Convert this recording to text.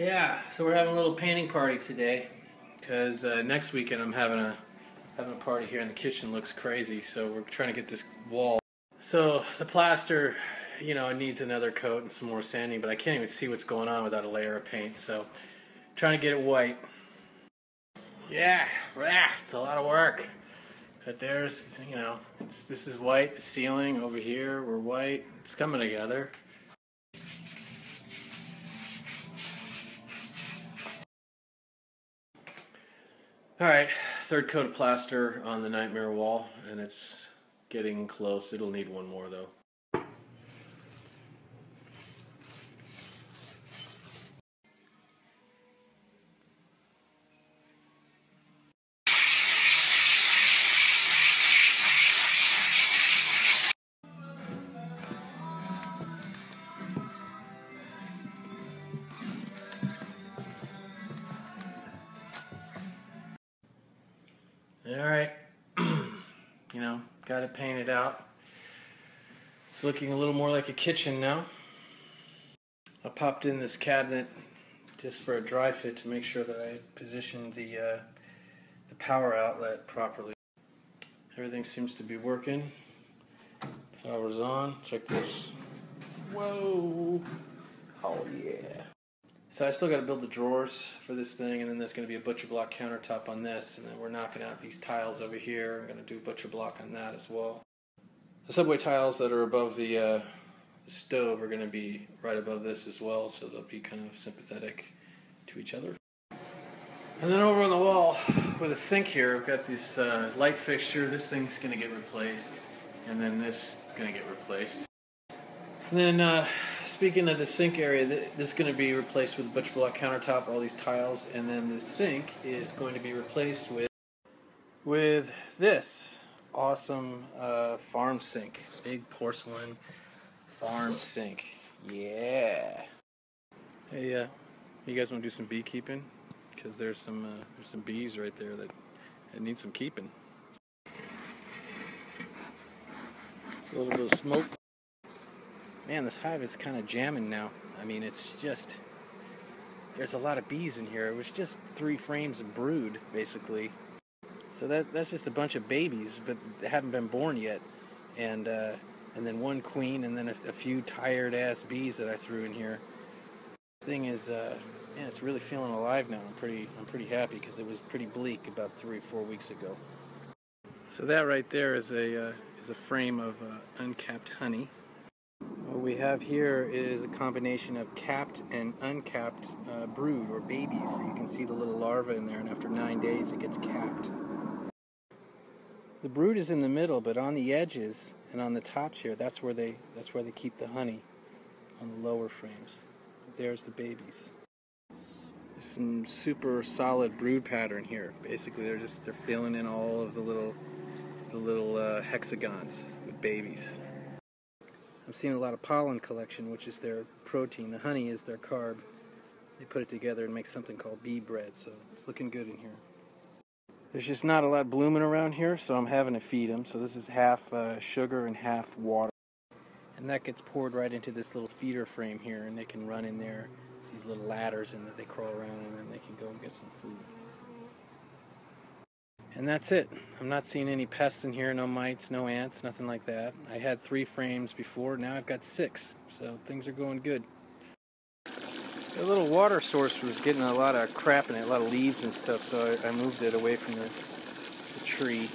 Yeah, so we're having a little painting party today because uh, next weekend I'm having a having a party here and the kitchen looks crazy. So we're trying to get this wall. So the plaster, you know, it needs another coat and some more sanding, but I can't even see what's going on without a layer of paint. So trying to get it white. Yeah, yeah, it's a lot of work. But there's, you know, this is white. The ceiling over here, we're white. It's coming together. All right, third coat of plaster on the nightmare wall, and it's getting close. It'll need one more though. All right, you know, got it painted out. It's looking a little more like a kitchen now. I popped in this cabinet just for a dry fit to make sure that I positioned the uh, the power outlet properly. Everything seems to be working. Power's on. Check this. Whoa! Oh yeah. So I still got to build the drawers for this thing, and then there's going to be a butcher block countertop on this, and then we're knocking out these tiles over here. I'm going to do butcher block on that as well. The subway tiles that are above the, uh, stove are going to be right above this as well, so they'll be kind of sympathetic to each other. And then over on the wall with a sink here, I've got this uh, light fixture. This thing's going to get replaced, and then this is going to get replaced. And then uh, speaking of the sink area, this is going to be replaced with butcher block countertop, all these tiles, and then the sink is going to be replaced with with this awesome uh, farm sink, big porcelain farm sink. Yeah. Hey, uh, you guys want to do some beekeeping? Because there's some uh, there's some bees right there that, that need some keeping. A little bit of smoke. Man, this hive is kind of jamming now. I mean, it's just there's a lot of bees in here. It was just three frames of brood, basically. So that that's just a bunch of babies, but haven't been born yet, and uh, and then one queen, and then a, a few tired ass bees that I threw in here. Thing is, uh, yeah, it's really feeling alive now. I'm pretty I'm pretty happy because it was pretty bleak about three four weeks ago. So that right there is a uh, is a frame of uh, uncapped honey. What we have here is a combination of capped and uncapped uh, brood or babies. So you can see the little larva in there, and after nine days, it gets capped. The brood is in the middle, but on the edges and on the tops here, that's where they that's where they keep the honey on the lower frames. There's the babies. There's some super solid brood pattern here. Basically, they're just they're filling in all of the little the little uh, hexagons with babies. I'm seeing a lot of pollen collection, which is their protein. The honey is their carb. They put it together and make something called bee bread, so it's looking good in here. There's just not a lot blooming around here, so I'm having to feed them. So this is half uh, sugar and half water. And that gets poured right into this little feeder frame here, and they can run in there. These little ladders, and they crawl around, and then they can go and get some food. And that's it. I'm not seeing any pests in here, no mites, no ants, nothing like that. I had three frames before, now I've got six, so things are going good. The little water source was getting a lot of crap in it, a lot of leaves and stuff, so I, I moved it away from the, the tree.